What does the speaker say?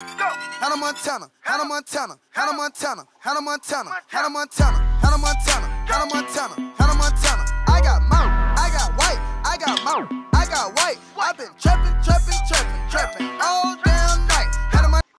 Hannah Montana, Hannah Montana, Hannah Montana, Hannah Montana, Hannah Montana, Hannah Montana, Hannah Montana, Hannah Montana. I got mouth, I got white, I got mouth, I got white. I've been trapping